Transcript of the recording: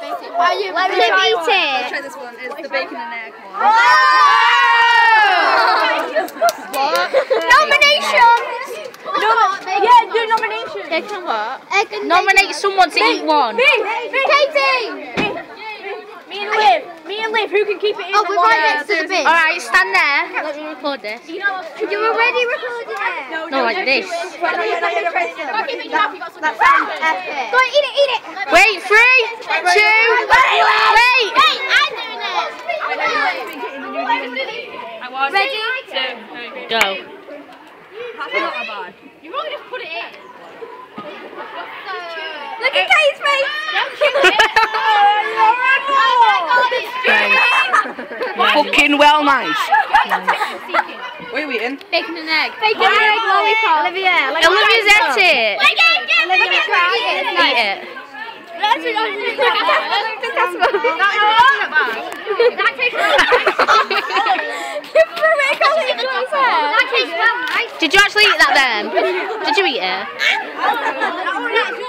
Why you Let me eat it. Let's try this one. It's the bacon and egg one. Nomination! Yeah, do nomination. They can what? Nominate someone to me, eat one. Me, me, Katie! Me, me and Liv. Me and Liv, who can keep it in oh, the water? We're right next to the bin. Alright, stand there. Let me record this. You know, already recorded it. No, no, no like this. Go eat it. Eat it. Wait. I was. Ready? Two, go. You've only just put it in. Look at Kate's face! oh, you're a wall! Fucking well nice. Where are we in? Bacon and egg. Bacon and egg lollipop. Olivia. Like Olivia's at it. Olivia tried it. Eat it. Did you actually eat that then? Did you eat it?